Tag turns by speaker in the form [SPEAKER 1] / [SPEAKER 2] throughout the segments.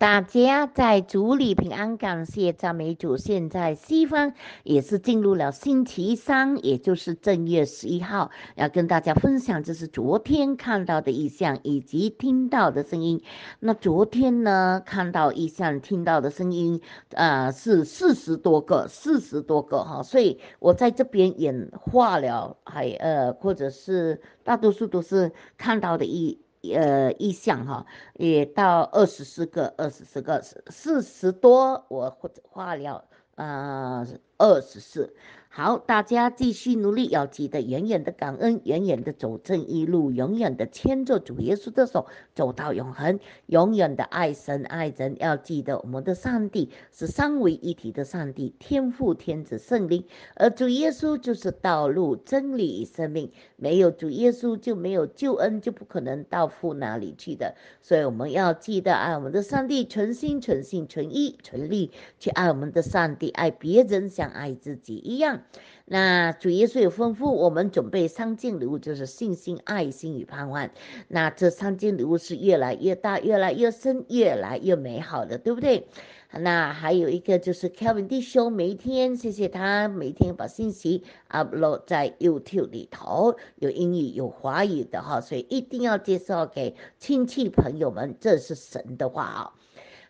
[SPEAKER 1] 大家在主里平安，感谢赞美主。现在西方也是进入了星期三，也就是正月十一号，要跟大家分享，这是昨天看到的意象以及听到的声音。那昨天呢，看到意象、听到的声音，呃，是四十多个，四十多个哈。所以我在这边演化了，还呃，或者是大多数都是看到的异。呃，意向哈，也到二十四个，二十四个，四十多，我画了，呃，二十四。好，大家继续努力，要记得远远的感恩，远远的走正一路，永远的牵着主耶稣的手走到永恒，永远的爱神爱人。要记得我们的上帝是三位一体的上帝，天父、天子、圣灵，而主耶稣就是道路、真理、生命。没有主耶稣就没有救恩，就不可能到父那里去的。所以我们要记得爱我们的上帝，存心、存心、存意、存力去爱我们的上帝，爱别人像爱自己一样。那主耶稣有吩咐，我们准备三件礼物，就是信心、爱心与盼望。那这三件礼物是越来越大、越来越深、越来越美好的，对不对？那还有一个就是 Kevin 弟兄，每一天谢谢他，每天把信息 upload 在 YouTube 里头，有英语有华语的哈，所以一定要介绍给亲戚朋友们，这是神的话啊。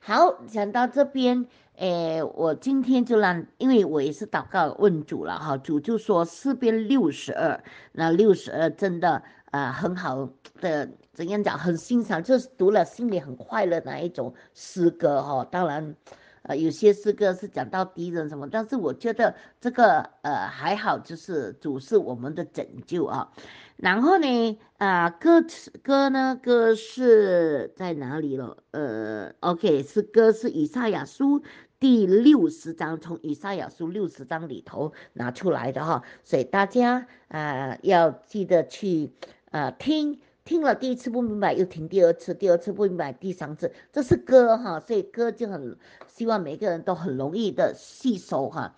[SPEAKER 1] 好，讲到这边。诶，我今天就让，因为我也是祷告问主了哈，主就说四篇六十二，那六十二真的啊很好的，怎样讲很欣赏，就是读了心里很快乐那一种诗歌哈。当然，呃，有些诗歌是讲到敌人什么，但是我觉得这个呃还好，就是主是我们的拯救啊。然后呢，啊歌词歌呢歌是在哪里了？呃，OK，是歌是以赛亚书。第六十章从以赛亚书六十章里头拿出来的哈，所以大家啊要记得去啊听，听了第一次不明白又听第二次，第二次不明白第三次，这是歌哈，所以歌就很希望每个人都很容易的吸收哈。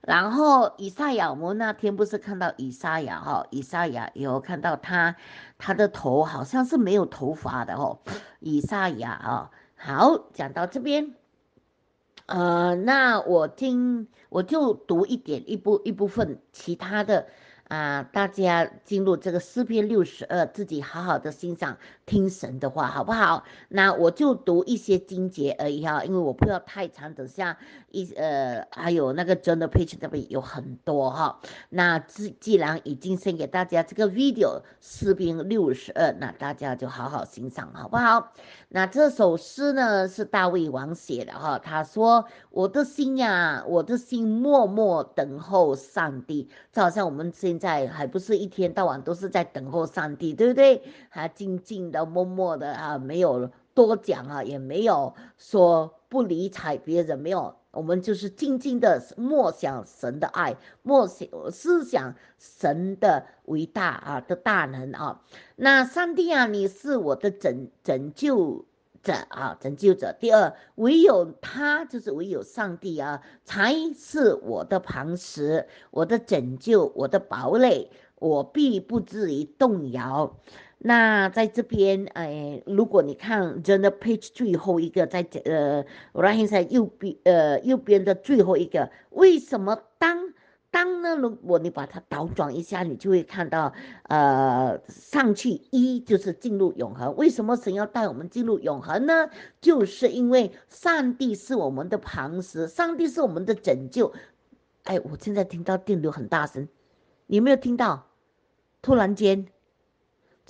[SPEAKER 1] 然后以赛亚，我们那天不是看到以赛亚哈，以赛亚有看到他他的头好像是没有头发的哦，以赛亚啊，好讲到这边。呃，那我听我就读一点一部一部分，其他的啊，大家进入这个诗篇六十二，自己好好的欣赏听神的话，好不好？那我就读一些经节而已哈，因为我不要太长，等下一呃还有那个真的 page 这边有很多哈。那既既然已经先给大家这个 video 诗篇六十二，那大家就好好欣赏，好不好？那这首诗呢是大卫王写的哈，他说：“我的心呀，我的心默默等候上帝，就好像我们现在还不是一天到晚都是在等候上帝，对不对？还静静的、默默的啊，没有多讲啊，也没有说不理睬别人，没有，我们就是静静的默想神的爱，默想思想神的伟大啊的大能啊。那上帝啊，你是我的拯拯救。”者啊，拯救者。第二，唯有他，就是唯有上帝啊，才是我的磐石，我的拯救，我的堡垒，我必不至于动摇。那在这边，哎，如果你看真的 page 最后一个，在呃，right hand side 右边，呃，右边的最后一个，为什么当？当呢，如果你把它倒转一下，你就会看到，呃，上去一就是进入永恒。为什么神要带我们进入永恒呢？就是因为上帝是我们的磐石，上帝是我们的拯救。哎，我现在听到电流很大声，你有没有听到？突然间。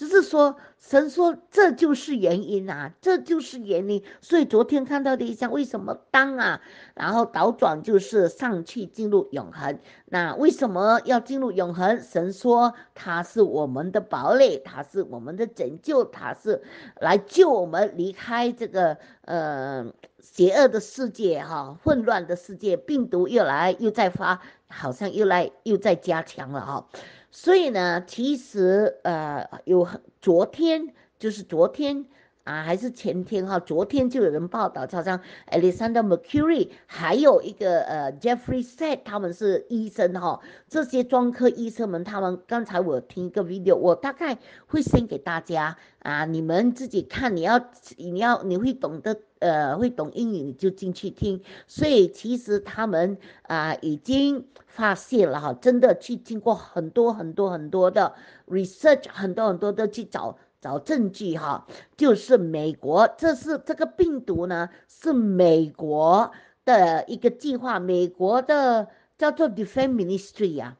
[SPEAKER 1] 只是说，神说这就是原因啊，这就是原因。所以昨天看到的一项，为什么当啊？然后倒转就是上去进入永恒。那为什么要进入永恒？神说他是我们的堡垒，他是我们的拯救，他是来救我们离开这个呃邪恶的世界哈，混乱的世界，病毒又来又在发，好像又来又在加强了哈。所以呢，其实呃，有昨天就是昨天啊，还是前天哈，昨天就有人报道，好像 Alexander Mercury 还有一个呃 Jeffrey said 他们是医生哈，这些专科医生们，他们刚才我听一个 video，我大概会先给大家啊，你们自己看，你要你要你会懂得。呃会懂英语，你就进去听。所以其实他们啊已经发现了哈，真的去经过很多很多很多的 research，很多很多的去找找证据哈，就是美国这是这个病毒呢是美国的一个计划，美国的叫做 Defense Ministry 呀，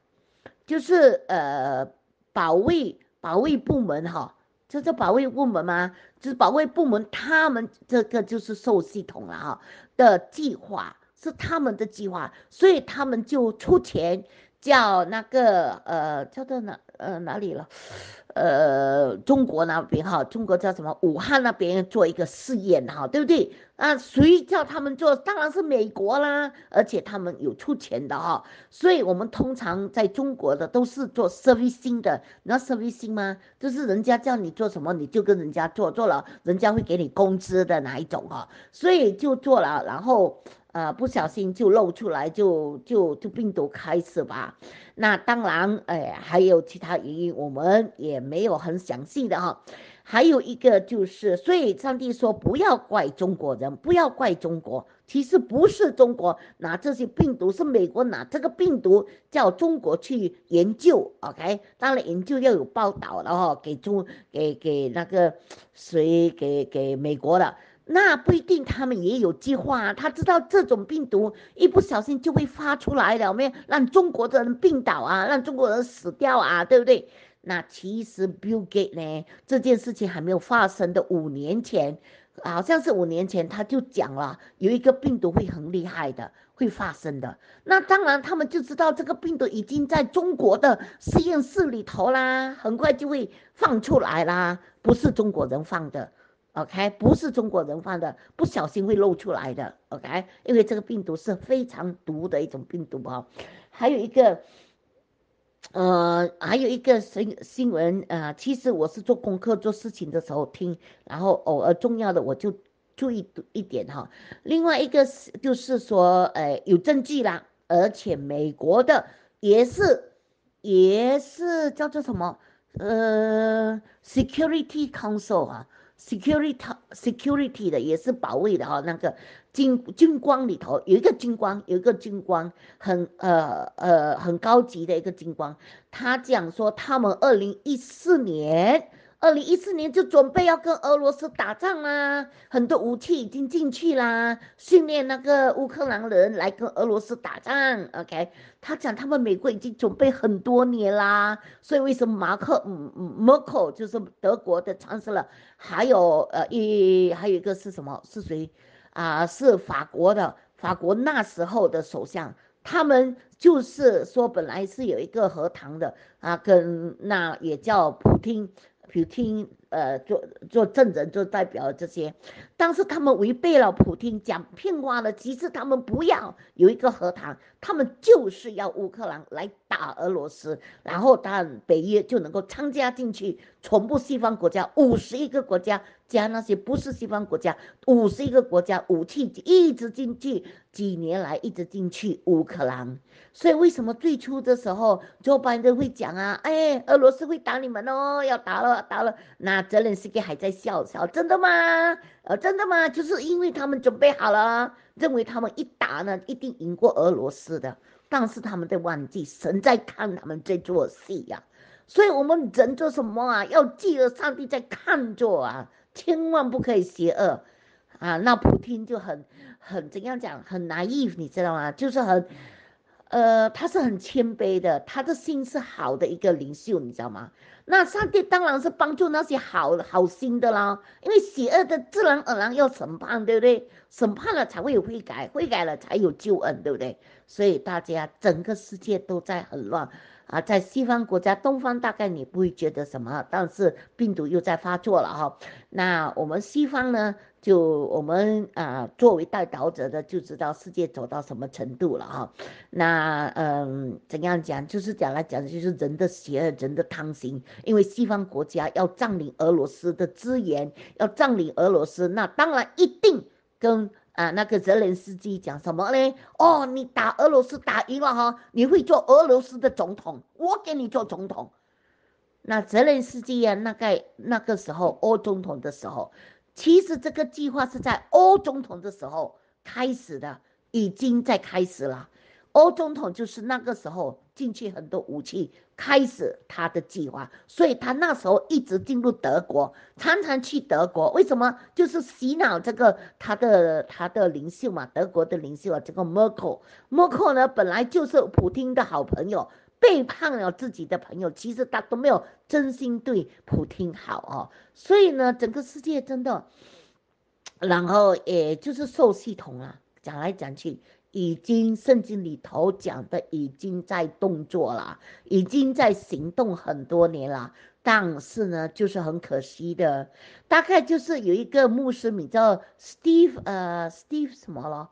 [SPEAKER 1] 就是呃保卫保卫部门哈。这叫保卫部门吗？就是保卫部门，他们这个就是受系统了哈的计划，是他们的计划，所以他们就出钱叫那个呃叫做哪呃哪里了。呃，中国那边哈，中国叫什么？武汉那边做一个试验哈，对不对？啊，谁叫他们做？当然是美国啦，而且他们有出钱的哈。所以我们通常在中国的都是做 servicing 的，你知道 servicing 吗？就是人家叫你做什么，你就跟人家做，做了人家会给你工资的哪一种哈。所以就做了，然后。呃，不小心就露出来，就就就病毒开始吧。那当然，哎，还有其他原因，我们也没有很详细的哈。还有一个就是，所以上帝说不要怪中国人，不要怪中国，其实不是中国拿这些病毒，是美国拿这个病毒叫中国去研究。OK，当然研究要有报道了哈，给中给给那个谁给给美国的。那不一定，他们也有计划。他知道这种病毒一不小心就会发出来了，我们让中国的人病倒啊，让中国人死掉啊，对不对？那其实 Bill Gates 呢，这件事情还没有发生的五年前，好像是五年前他就讲了，有一个病毒会很厉害的，会发生的。那当然，他们就知道这个病毒已经在中国的实验室里头啦，很快就会放出来啦，不是中国人放的。OK，不是中国人放的，不小心会露出来的。OK，因为这个病毒是非常毒的一种病毒啊。还有一个，呃，还有一个新新闻啊，其实我是做功课做事情的时候听，然后偶尔重要的我就注意一点哈。另外一个是就是说，呃，有证据啦，而且美国的也是也是叫做什么，呃，Security Council 啊。Security security 的也是保卫的哈，那个军军光里头有一个军光，有一个军光很呃呃很高级的一个军光，他讲说他们二零一四年。二零一四年就准备要跟俄罗斯打仗啦，很多武器已经进去啦，训练那个乌克兰人来跟俄罗斯打仗。OK，他讲他们美国已经准备很多年啦，所以为什么马克嗯嗯 Merkel 就是德国的长生了，还有呃一还有一个是什么？是谁啊？是法国的，法国那时候的首相，他们就是说本来是有一个和谈的啊，跟那也叫普京。普京呃做做证人做代表这些，但是他们违背了普京讲片话的机制他们不要有一个和谈，他们就是要乌克兰来打俄罗斯，然后当然北约就能够参加进去，全部西方国家五十一个国家。加那些不是西方国家，五十一个国家武器一直进去，几年来一直进去乌克兰。所以为什么最初的时候，周班都会讲啊，哎，俄罗斯会打你们哦，要打了，打了。那泽连斯基还在笑笑，真的吗？呃，真的吗？就是因为他们准备好了，认为他们一打呢，一定赢过俄罗斯的。但是他们在忘记，神在看他们在做戏呀。所以我们人做什么啊？要记得上帝在看着啊。千万不可以邪恶，啊，那普京就很很怎样讲，很 naive，你知道吗？就是很，呃，他是很谦卑的，他的心是好的一个领袖，你知道吗？那上帝当然是帮助那些好好心的啦，因为邪恶的自然而然要审判，对不对？审判了才会有悔改，悔改了才有救恩，对不对？所以大家整个世界都在很乱。啊，在西方国家，东方大概你不会觉得什么，但是病毒又在发作了哈。那我们西方呢，就我们啊作为带导者的，就知道世界走到什么程度了哈。那嗯，怎样讲？就是讲来讲，就是人的邪恶，人的贪心，因为西方国家要占领俄罗斯的资源，要占领俄罗斯，那当然一定跟。啊，那个泽连斯基讲什么呢？哦，你打俄罗斯打赢了哈，你会做俄罗斯的总统，我给你做总统。那泽连斯基啊，那个那个时候欧总统的时候，其实这个计划是在欧总统的时候开始的，已经在开始了。欧总统就是那个时候进去很多武器，开始他的计划，所以他那时候一直进入德国，常常去德国。为什么？就是洗脑这个他的他的领袖嘛，德国的领袖啊，这个默克默克呢，本来就是普京的好朋友，背叛了自己的朋友，其实他都没有真心对普京好哦。所以呢，整个世界真的，然后也就是受系统啊，讲来讲去。已经圣经里头讲的已经在动作了，已经在行动很多年了，但是呢，就是很可惜的，大概就是有一个牧师名叫 Steve，呃，Steve 什么了，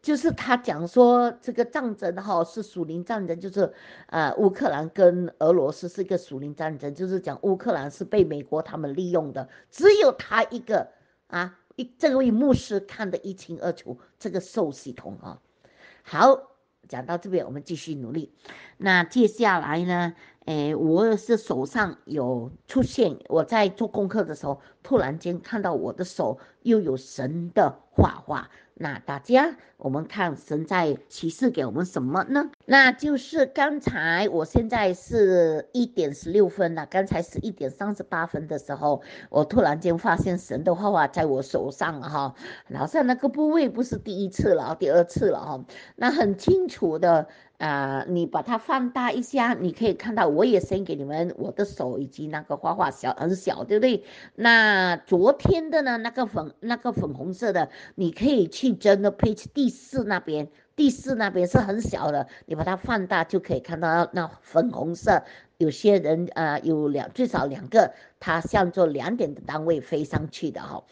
[SPEAKER 1] 就是他讲说这个战争哈是属灵战争，就是呃乌克兰跟俄罗斯是一个属灵战争，就是讲乌克兰是被美国他们利用的，只有他一个啊。一这位牧师看得一清二楚，这个受系统啊，好，讲到这边，我们继续努力。那接下来呢？诶，我是手上有出现，我在做功课的时候，突然间看到我的手又有神的画画。那大家，我们看神在启示给我们什么呢？那就是刚才，我现在是一点十六分了，刚才是一点三十八分的时候，我突然间发现神的画画在我手上哈，好像那个部位不是第一次了，第二次了哈，那很清楚的。啊，你把它放大一下，你可以看到，我也先给你们我的手以及那个画画小很小，对不对？那昨天的呢，那个粉那个粉红色的，你可以去真的 page 第四那边，第四那边是很小的，你把它放大就可以看到那粉红色。有些人啊，有两最少两个，它像做两点的单位飞上去的哈。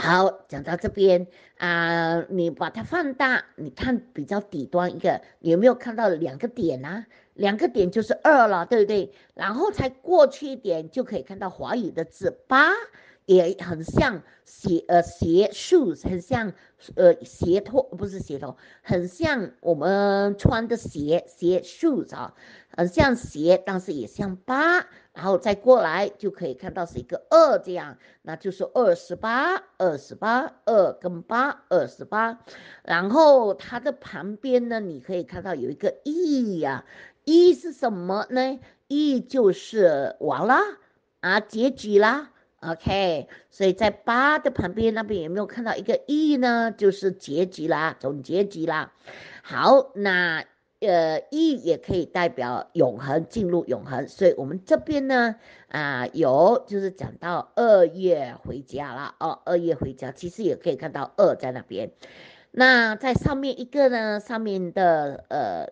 [SPEAKER 1] 好，讲到这边啊，你把它放大，你看比较底端一个，有没有看到两个点呢？两个点就是二了，对不对？然后才过去一点，就可以看到华语的字八，也很像鞋呃鞋树很像呃鞋拖，不是鞋头，很像我们穿的鞋鞋 shoes 啊，很像鞋，但是也像八。然后再过来就可以看到是一个二这样，那就是二十八，二十八，二跟八，二十八。然后它的旁边呢，你可以看到有一个一呀，一是什么呢？一就是完了啊，结局啦。OK，所以在八的旁边那边有没有看到一个一呢？就是结局啦，总结局啦。好，那。呃，一也可以代表永恒，进入永恒。所以我们这边呢，啊，有就是讲到二月回家了哦，二月回家，其实也可以看到二在那边。那在上面一个呢，上面的呃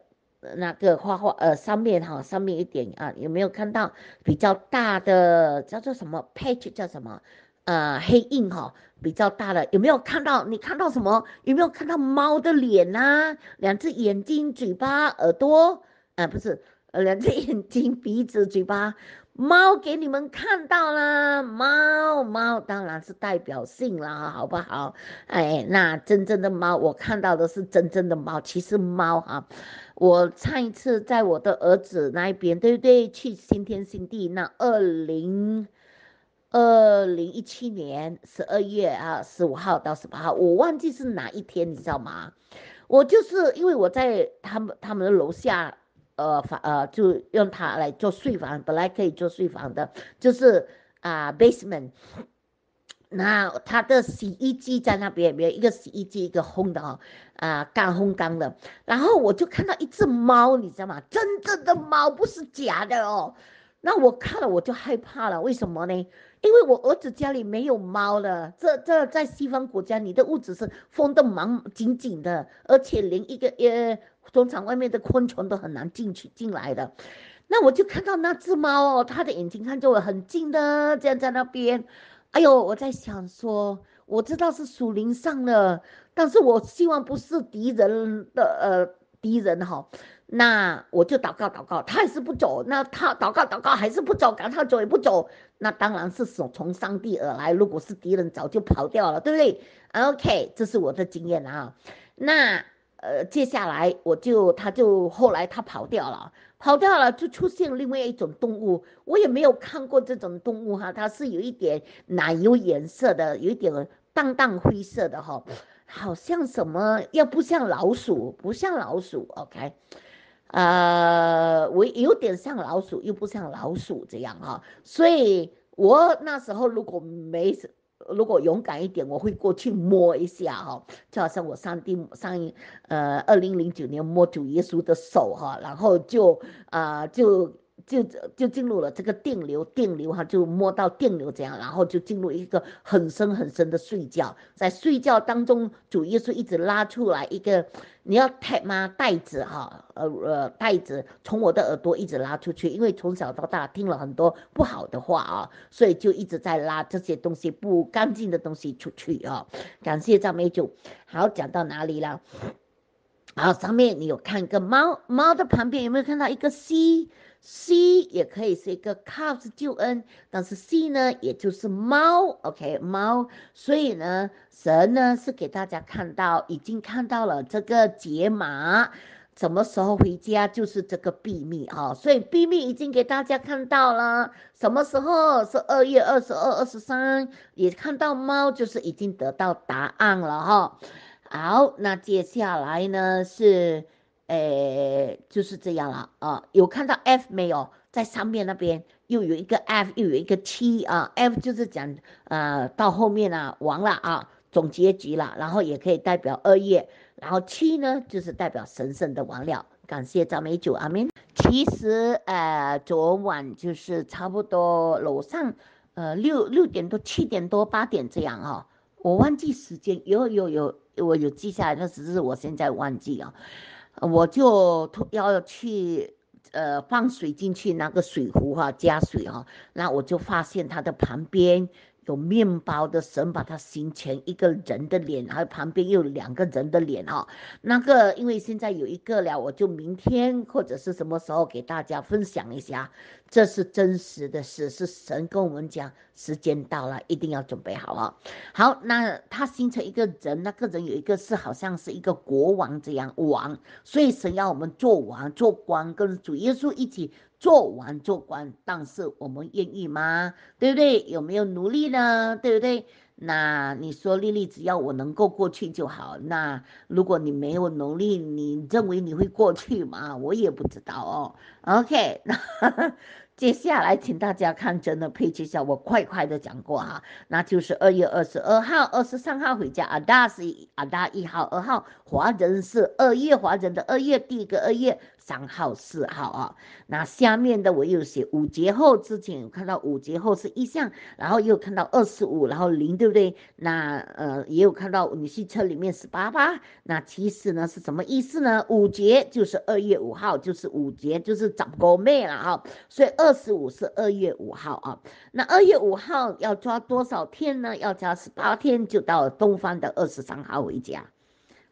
[SPEAKER 1] 那个画画呃上面哈，上面一点啊，有没有看到比较大的叫做什么 page 叫什么？呃，黑印哈比较大的，有没有看到？你看到什么？有没有看到猫的脸呐？两只眼睛、嘴巴、耳朵，啊，不是，两只 眼睛、鼻子、嘴巴，猫给你们看到了，猫猫当然是代表性啦，好不好？哎，那真正的猫，我看到的是真正的猫。其实猫哈，我上一次在我的儿子那一边，对不对？去新天新地那二零。二零一七年十二月啊十五号到十八号，我忘记是哪一天，你知道吗？我就是因为我在他们他们的楼下，呃房呃就用它来做睡房，本来可以做睡房的，就是啊 basement，那他的洗衣机在那边，没有一个洗衣机一个烘的哈啊干烘干的，然后我就看到一只猫，你知道吗？真正的猫不是假的哦，那我看了我就害怕了，为什么呢？因为我儿子家里没有猫了，这这在西方国家，你的屋子是封得蛮紧紧的，而且连一个呃农场外面的昆虫都很难进去进来的。那我就看到那只猫哦，它的眼睛看着我很近的，这样在那边。哎呦，我在想说，我知道是属灵上的，但是我希望不是敌人的呃敌人哈。那我就祷告祷告，他还是不走。那他祷告祷告还是不走，赶他走也不走。那当然是从从上帝而来。如果是敌人，早就跑掉了，对不对？OK，这是我的经验啊。那呃，接下来我就他就后来他跑掉了，跑掉了就出现另外一种动物，我也没有看过这种动物哈，它是有一点奶油颜色的，有一点淡淡灰色的哈，好像什么，要不像老鼠，不像老鼠，OK，呃，我有点像老鼠，又不像老鼠这样哈，所以我那时候如果没。如果勇敢一点，我会过去摸一下哈，就好像我上帝上一呃二零零九年摸主耶稣的手哈，然后就啊就。就就进入了这个电流，电流哈就摸到电流这样，然后就进入一个很深很深的睡觉，在睡觉当中，主耶稣一直拉出来一个，你要带吗？袋子哈，呃呃袋子从我的耳朵一直拉出去，因为从小到大听了很多不好的话啊，所以就一直在拉这些东西不干净的东西出去啊。感谢赞美主。好，讲到哪里了？好，上面你有看个猫，猫的旁边有没有看到一个 C？C 也可以是一个 cows 救恩，但是 C 呢，也就是猫，OK，猫。所以呢，神呢是给大家看到，已经看到了这个解码，什么时候回家就是这个秘密啊。所以秘密已经给大家看到了，什么时候是二月二十二、二十三，也看到猫就是已经得到答案了哈。好，那接下来呢是。诶，就是这样了啊！有看到 F 没有？在上面那边又有一个 F，又有一个七啊。F 就是讲啊，到后面啊，完了啊，总结局了。然后也可以代表二月，然后七呢，就是代表神圣的完了。感谢张美九阿明。其实呃，昨晚就是差不多楼上呃六六点多、七点多、八点这样哈，我忘记时间，有有有，我有记下来，但只是我现在忘记啊。我就要去，呃，放水进去拿个水壶哈，加水哈，那我就发现它的旁边。有面包的绳把它形成一个人的脸，还有旁边又有两个人的脸哈。那个因为现在有一个了，我就明天或者是什么时候给大家分享一下。这是真实的事，是神跟我们讲，时间到了，一定要准备好啊。好，那他形成一个人，那个人有一个是好像是一个国王这样王，所以神要我们做王做官，跟主耶稣一起。做王做官，但是我们愿意吗？对不对？有没有努力呢？对不对？那你说丽丽，只要我能够过去就好。那如果你没有努力，你认为你会过去吗？我也不知道哦。OK，那。接下来，请大家看真的配置一下，我快快的讲过哈，那就是二月二十二号、二十三号回家，阿大是阿大一号、二号，华人是二月，华人的二月第一个二月三号、四号啊。那下面的我又写五节后之前有看到五节后是一项，然后又看到二十五，然后零，对不对？那呃也有看到女婿车里面是八八，那其实呢是什么意思呢？五节就是二月五号，就是五节就是长高妹了哈，所以二。十五是二月五号啊，那二月五号要抓多少天呢？要抓十八天，就到东方的二十三号回家，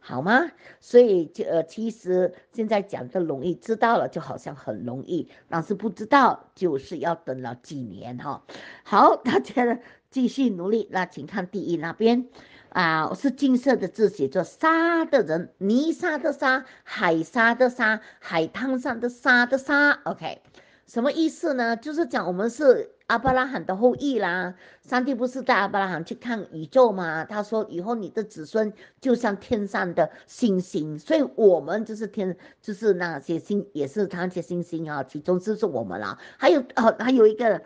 [SPEAKER 1] 好吗？所以就呃，其实现在讲的容易，知道了就好像很容易，但是不知道就是要等了几年哈。好，大家呢 继续努力。那请看第一那边啊，是金色的字写作沙的人，泥沙的沙，海沙的沙，海滩上的沙的沙。OK。什么意思呢？就是讲我们是阿巴拉罕的后裔啦。上帝不是带阿巴拉罕去看宇宙吗？他说以后你的子孙就像天上的星星，所以我们就是天，就是那些星，也是那些星星啊。其中就是我们啦。还有呃，还有一个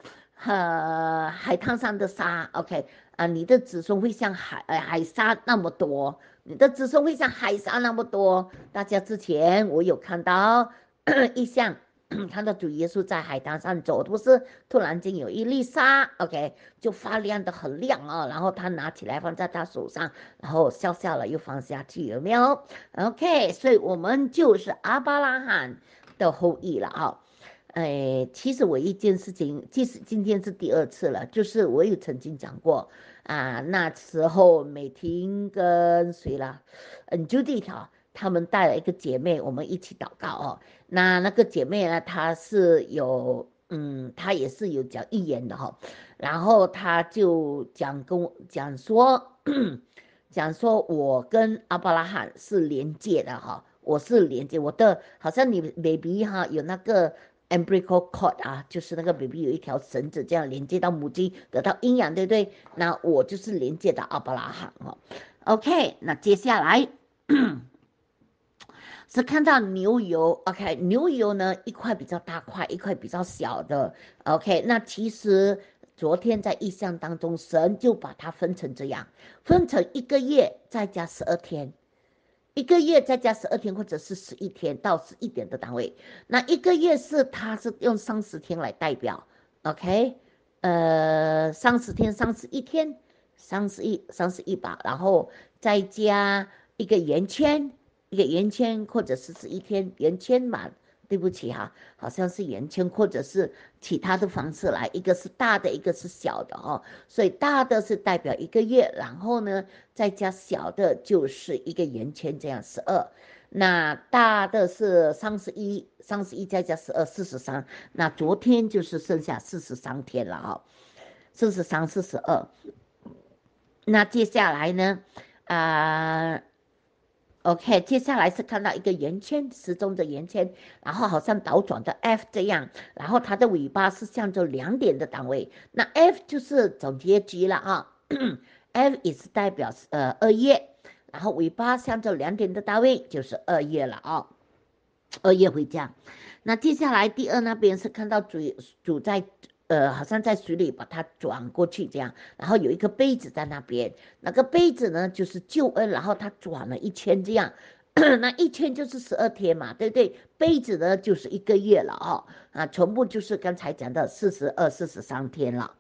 [SPEAKER 1] 呃海滩上的沙。OK 啊，你的子孙会像海呃海沙那么多，你的子孙会像海沙那么多。大家之前我有看到 一项。看到主耶稣在海滩上走，不是突然间有一粒沙，OK，就发亮的很亮啊，然后他拿起来放在他手上，然后笑笑了又放下去，有没有？OK，所以我们就是阿巴拉罕的后裔了啊。哎，其实我一件事情，即使今天是第二次了，就是我有曾经讲过啊，那时候美婷跟谁了，嗯，Judy 哈。他们带了一个姐妹，我们一起祷告哦。那那个姐妹呢，她是有，嗯，她也是有讲预言的哈。然后她就讲跟我讲说，讲说我跟阿伯拉罕是连接的哈，我是连接我的，好像你 baby 哈有那个 umbilical cord 啊，就是那个 baby 有一条绳子这样连接到母鸡得到营养，对不对？那我就是连接到阿伯拉罕哦。OK，那接下来。只看到牛油，OK，牛油呢一块比较大块，一块比较小的，OK。那其实昨天在意象当中，神就把它分成这样，分成一个月再加十二天，一个月再加十二天，或者是十一天到十一点的单位。那一个月是它是用三十天来代表，OK，呃，三十天，三十一天，三十一，三十一把，然后再加一个圆圈。一个圆圈，或者是是一天圆圈嘛？对不起哈，好像是圆圈，或者是其他的方式来，一个是大的，一个是小的哦。所以大的是代表一个月，然后呢再加小的就是一个圆圈，这样十二。那大的是三十一，三十一再加十二四十三。那昨天就是剩下四十三天了啊，四十三四十二。那接下来呢？啊。OK，接下来是看到一个圆圈，时钟的圆圈，然后好像倒转的 F 这样，然后它的尾巴是向着两点的单位，那 F 就是总结局了啊，F 也是代表呃二月，然后尾巴向着两点的单位就是二月了啊，二月会这样，那接下来第二那边是看到主主在。呃，好像在水里把它转过去这样，然后有一个杯子在那边，那个杯子呢就是救恩，然后它转了一圈这样，那一圈就是十二天嘛，对不对？杯子呢就是一个月了哦，啊，全部就是刚才讲的四十二、四十三天了。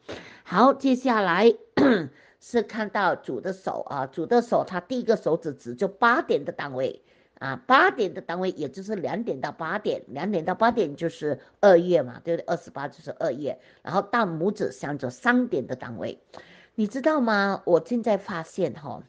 [SPEAKER 1] 好，接下来 是看到主的手啊，主的手，他第一个手指指就八点的单位。啊，八点的单位也就是两点到八点，两点到八点就是二月嘛，对不对？二十八就是二月，然后大拇指向着三点的单位，你知道吗？我现在发现哈，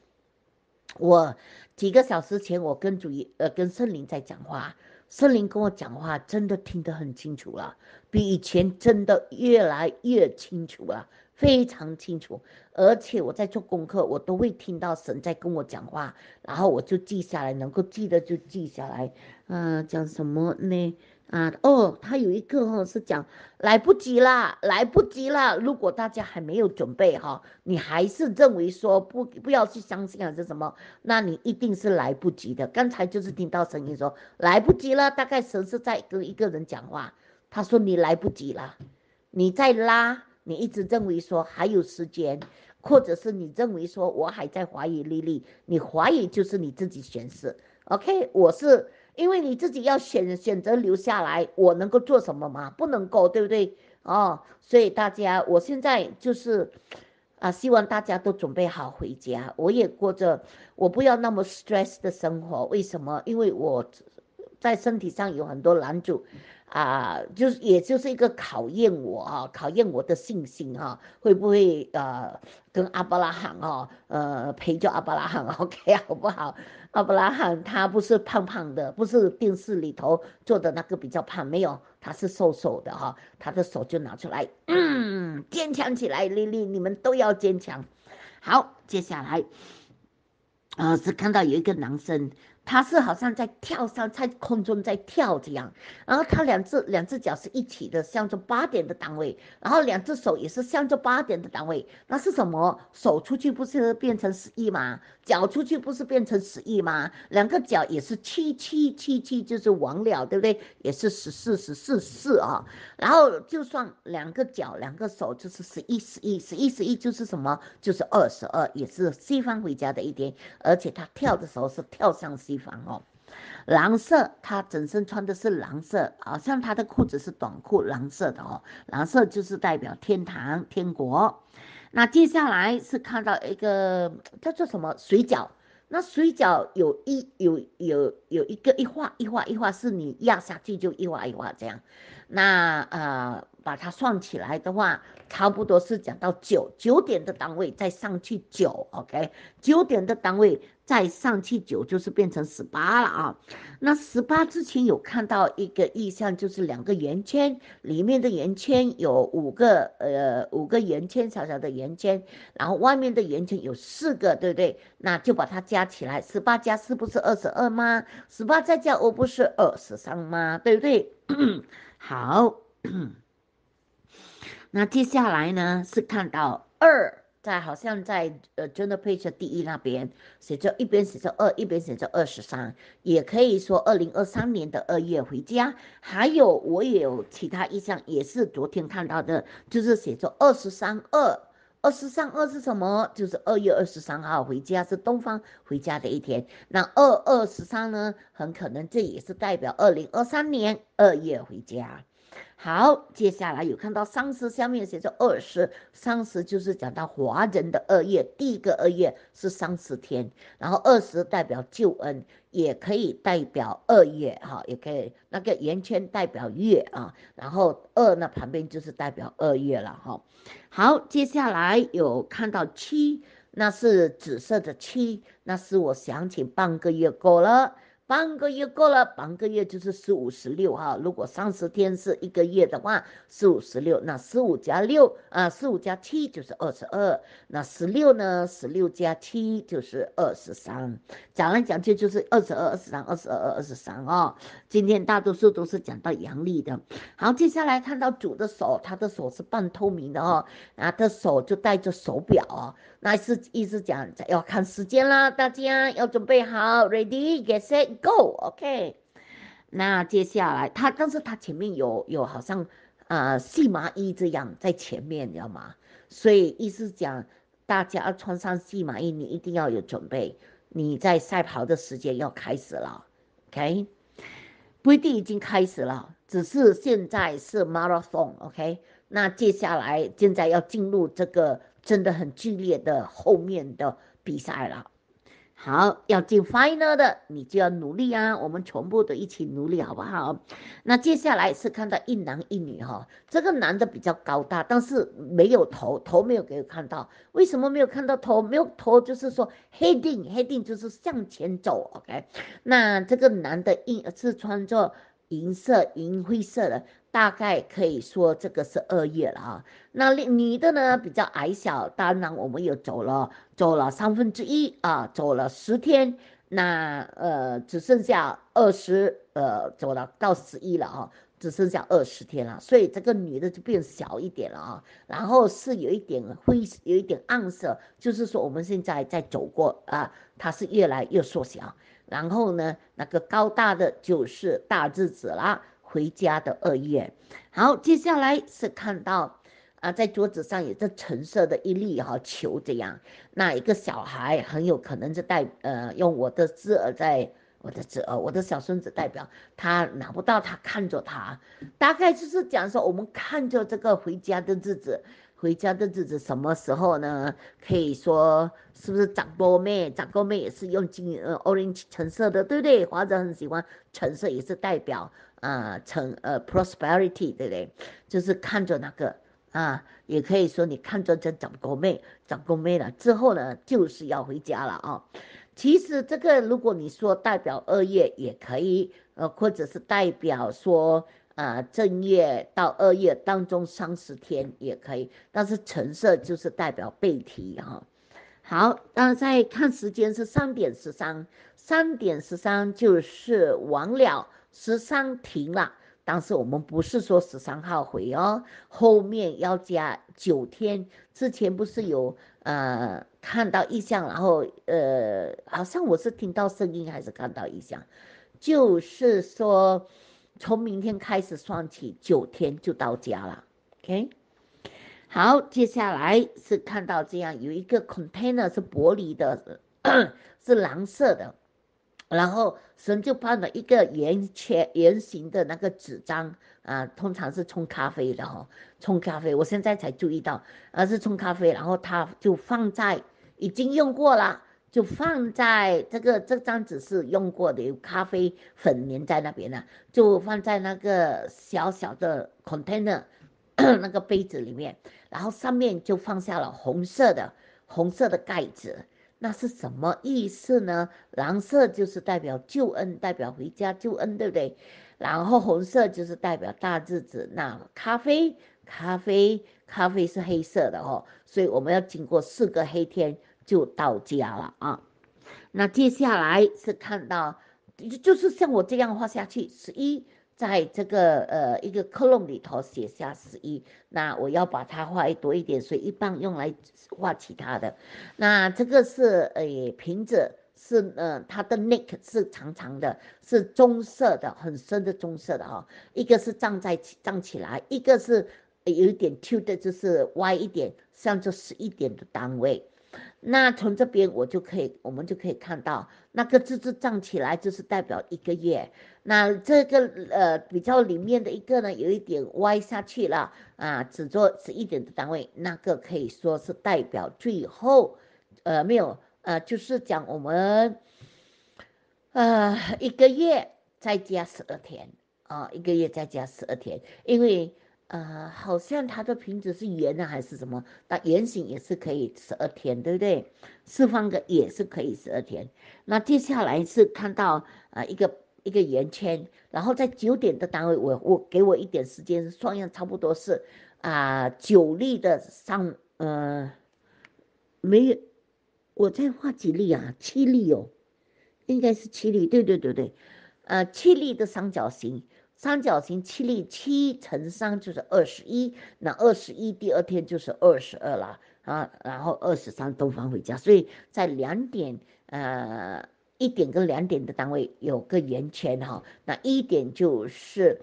[SPEAKER 1] 我几个小时前我跟主呃跟圣灵在讲话，圣灵跟我讲话真的听得很清楚了，比以前真的越来越清楚了。非常清楚，而且我在做功课，我都会听到神在跟我讲话，然后我就记下来，能够记得就记下来。嗯，讲什么呢？啊，哦，他有一个哈是讲来不及啦，来不及了。如果大家还没有准备哈，你还是认为说不不要去相信啊，是什么？那你一定是来不及的。刚才就是听到声音说来不及了，大概神是在跟一个人讲话，他说你来不及了，你再拉。你一直认为说还有时间，或者是你认为说我还在怀疑丽丽，你怀疑就是你自己选择。OK，我是因为你自己要选选择留下来，我能够做什么吗？不能够，对不对？哦，所以大家，我现在就是啊，希望大家都准备好回家。我也过着我不要那么 stress 的生活。为什么？因为我在身体上有很多拦阻。啊，就是也就是一个考验我啊，考验我的信心哈，会不会呃跟阿伯拉罕哦，呃陪着阿伯拉罕，OK 好不好？阿伯拉罕他不是胖胖的，不是电视里头做的那个比较胖，没有，他是瘦瘦的哈，他的手就拿出来，嗯，坚强起来，丽丽，你们都要坚强。好，接下来，呃，是看到有一个男生。他是好像在跳上，在空中在跳这样，然后他两只两只脚是一起的，向着八点的单位，然后两只手也是向着八点的单位。那是什么？手出去不是变成十一吗？脚出去不是变成十一吗？两个脚也是七七七七，就是完了，对不对？也是十四十四四啊。然后就算两个脚两个手就是十一十一十一十一，就是什么？就是二十二，也是西方回家的一天。而且他跳的时候是跳上西。地方哦，蓝色，他整身穿的是蓝色，好像他的裤子是短裤，蓝色的哦，蓝色就是代表天堂、天国。那接下来是看到一个叫做什么水饺，那水饺有一有有有一个一画一画一画，是你压下去就一画一画这样。那呃，把它算起来的话，差不多是讲到九九点的单位再上去九，OK，九点的单位再上去九就是变成十八了啊。那十八之前有看到一个意象，就是两个圆圈，里面的圆圈有五个呃五个圆圈小小的圆圈，然后外面的圆圈有四个，对不对？那就把它加起来，十八加四不是二十二吗？十八再加五不是二十三吗？对不对？好，那接下来呢是看到二。在好像在呃真的配 e 第一那边写着一边写着二，一边写着二十三，也可以说二零二三年的二月回家。还有我也有其他意向，也是昨天看到的，就是写着二十三二，二十三二是什么？就是二月二十三号回家，是东方回家的一天。那二二十三呢，很可能这也是代表二零二三年二月回家。好，接下来有看到三十下面写着二十，三十就是讲到华人的二月，第一个二月是三十天，然后二十代表救恩，也可以代表二月哈，也可以那个圆圈代表月啊，然后二那旁边就是代表二月了哈。好，接下来有看到七，那是紫色的七，那是我想起半个月过了。半个月过了，半个月就是十五十六哈。如果三十天是一个月的话，十五十六，那十五加六啊，十五加七就是二十二。那十六呢？十六加七就是二十三。讲来讲去就是二十二、二十三、二十二、二十三哦。今天大多数都是讲到阳历的。好，接下来看到主的手，他的手是半透明的哦，那他的手就戴着手表哦。那是意思讲要看时间啦，大家要准备好，ready get set go，OK。那接下来他，但是他前面有有好像呃细麻衣这样在前面，你知道吗？所以意思讲大家要穿上细麻衣，你一定要有准备，你在赛跑的时间要开始了，OK。不一定已经开始了，只是现在是 marathon，OK。那接下来现在要进入这个。真的很剧烈的后面的比赛了，好，要进 final 的你就要努力啊，我们全部都一起努力，好不好？那接下来是看到一男一女哈，这个男的比较高大，但是没有头，头没有给我看到，为什么没有看到头？没有头就是说 heading heading 就是向前走，OK？那这个男的一是穿着银色银灰色的。大概可以说这个是二月了啊，那女的呢比较矮小，当然我们又走了走了三分之一啊，走了十天，那呃只剩下二十呃走了到十一了啊，只剩下二十天了，所以这个女的就变小一点了啊，然后是有一点灰有一点暗色，就是说我们现在在走过啊，它是越来越缩小，然后呢那个高大的就是大日子了。回家的二月，好，接下来是看到啊，在桌子上有这橙色的一粒哈球，这样，那一个小孩很有可能是代呃，用我的侄儿在，我的侄儿，我的小孙子代表他拿不到，他看着他，大概就是讲说我们看着这个回家的日子，回家的日子什么时候呢？可以说是不是长波妹？长波妹也是用金呃 orange 橙色的，对不对？华人很喜欢橙色，也是代表。啊，成呃，prosperity，对不对？就是看着那个啊，也可以说你看着这长工妹，长工妹了之后呢，就是要回家了啊。其实这个，如果你说代表二月也可以，呃，或者是代表说啊正月到二月当中三十天也可以，但是橙色就是代表背题哈。好，那再看时间是三点十三，三点十三就是完了。十三停了，但是我们不是说十三号回哦，后面要加九天。之前不是有呃看到意向，然后呃好像我是听到声音还是看到意向，就是说从明天开始算起九天就到家了。OK，好，接下来是看到这样有一个 container 是玻璃的，是蓝色的。然后神就放了一个圆圈圆形的那个纸张啊，通常是冲咖啡的哈，冲咖啡。我现在才注意到，而是冲咖啡，然后他就放在已经用过了，就放在这个这张纸是用过的，有咖啡粉粘在那边的，就放在那个小小的 container 那个杯子里面，然后上面就放下了红色的红色的盖子。那是什么意思呢？蓝色就是代表救恩，代表回家救恩，对不对？然后红色就是代表大日子。那咖啡，咖啡，咖啡是黑色的哦，所以我们要经过四个黑天就到家了啊。那接下来是看到，就是像我这样画下去，十一。在这个呃一个克隆里头写下十一，那我要把它画多一点，所以一般用来画其他的。那这个是呃瓶子，是呃它的 neck 是长长的，是棕色的，很深的棕色的哈。一个是站在起站起来，一个是有一点 t 的，就是歪一点，像这十一点的单位。那从这边我就可以，我们就可以看到那个字字站起来，就是代表一个月。那这个呃比较里面的一个呢，有一点歪下去了啊，只做十一点的单位，那个可以说是代表最后，呃没有呃就是讲我们，呃一个月再加十二天啊，一个月再加十二天，因为呃好像它的瓶子是圆的还是什么，那圆形也是可以十二天，对不对？四方格也是可以十二天。那接下来是看到呃一个。一个圆圈，然后在九点的单位，我我给我一点时间，双样差不多是啊九粒的上呃没有，我再画几粒啊？七粒哦，应该是七粒，对对对对，呃七粒的三角形，三角形七粒，七乘三就是二十一，那二十一第二天就是二十二了啊，然后二十三东方回家，所以在两点呃。一点跟两点的单位有个圆圈哈，那一点就是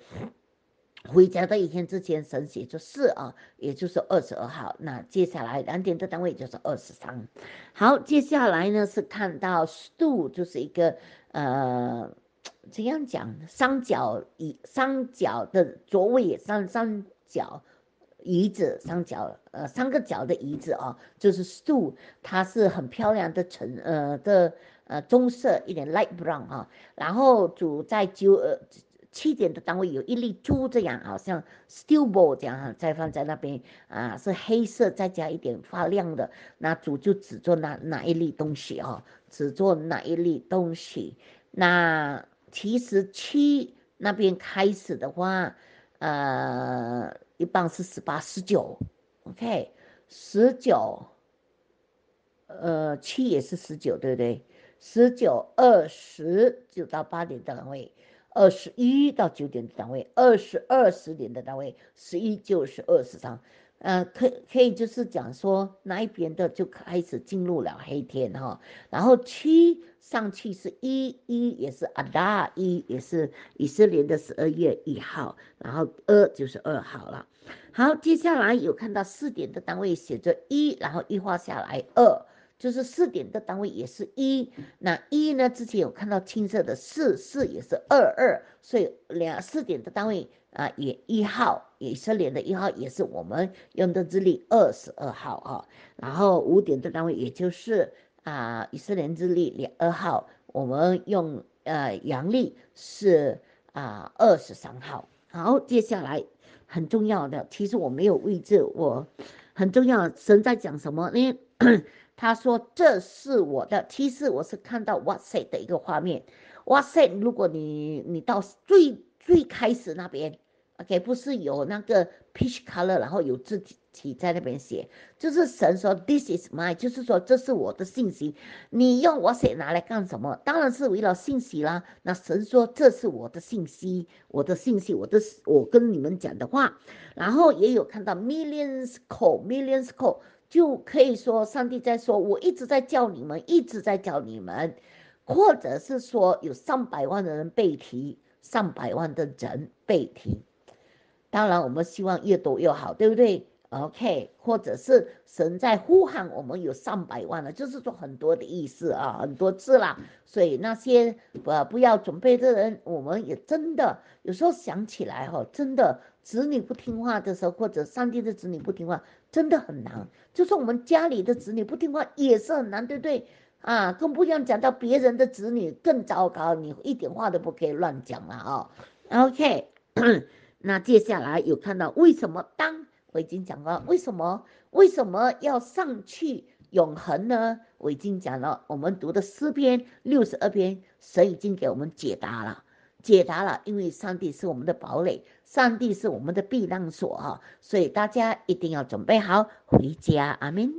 [SPEAKER 1] 回家的一天之前神写作四啊，也就是二十二号。那接下来两点的单位就是二十三。好，接下来呢是看到 stu 就是一个呃怎样讲，三角椅三角的座位，三三角椅子，三角呃三个角的椅子啊，就是 stool，它是很漂亮的橙呃的。呃，棕色一点 light brown 啊，然后主在九呃七点的单位有一粒珠这样，好像 steel ball 这样哈，再放在那边啊，是黑色再加一点发亮的，那主就只做那哪一粒东西哈，只做哪一粒东西。那其实七那边开始的话，呃，一般是十八、十九，OK，十九，呃，七也是十九，对不对？十九、二十就到八点的单位，二十一到九点的单位，二十二十点的单位，十一就是二十三，呃，可可以就是讲说那一边的就开始进入了黑天哈，然后七上去是一一也是阿达一也是以色列的十二月一号，然后二就是二号了。好，接下来有看到四点的单位写着一，然后一画下来二。就是四点的单位也是一，那一呢？之前有看到青色的四，四也是二二，所以两四点的单位啊，也一号，以色列的一号也是我们用的日历二十二号啊。然后五点的单位也就是啊，以色列日历两二号，我们用呃阳历是啊二十三号。好，接下来很重要的，其实我没有位置，我很重要，神在讲什么呢？他说：“这是我的。其实我是看到哇塞的一个画面。哇塞，如果你你到最最开始那边，OK，不是有那个 peach color，然后有字体在那边写，就是神说 This is my，就是说这是我的信息。你用我写拿来干什么？当然是为了信息啦。那神说这是我的信息，我的信息，我的我跟你们讲的话。然后也有看到 millions call，millions call。”就可以说，上帝在说，我一直在叫你们，一直在叫你们，或者是说有上百万的人被提，上百万的人被提。当然，我们希望越多越好，对不对？OK，或者是神在呼喊我们有上百万了，就是说很多的意思啊，很多次啦。所以那些不不要准备的人，我们也真的有时候想起来哈，真的。子女不听话的时候，或者上帝的子女不听话，真的很难。就是我们家里的子女不听话也是很难，对不对？啊，更不用讲到别人的子女更糟糕，你一点话都不可以乱讲了啊。OK，那接下来有看到为什么当我已经讲了，为什么为什么要上去永恒呢？我已经讲了，我们读的诗篇六十二篇，神已经给我们解答了，解答了。因为上帝是我们的堡垒，上帝是我们的避难所啊，所以大家一定要准备好回家。阿门。